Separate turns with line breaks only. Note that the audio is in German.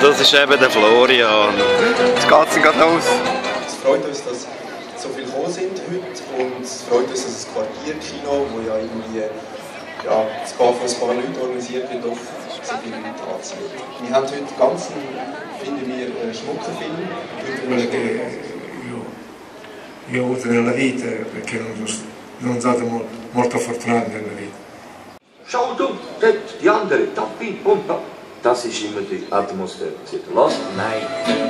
Das ist eben der Florian. Jetzt geht es gerade los.
Es freut uns, dass so viele gekommen sind heute und es freut uns, dass das Quartierkino, wo ja irgendwie ja, sogar von ein paar Leuten organisiert wird, doch so viele Leute anzieht. Wir haben heute ganz, finden wir, einen schmucken Film.
Che io, io ho avuto nella vita perché non, sono stato molto fortunato nella vita.
Schau du, dort, die andere, da, pim, pum, da. Das ist immer die Atmosphäre. Lass, nein.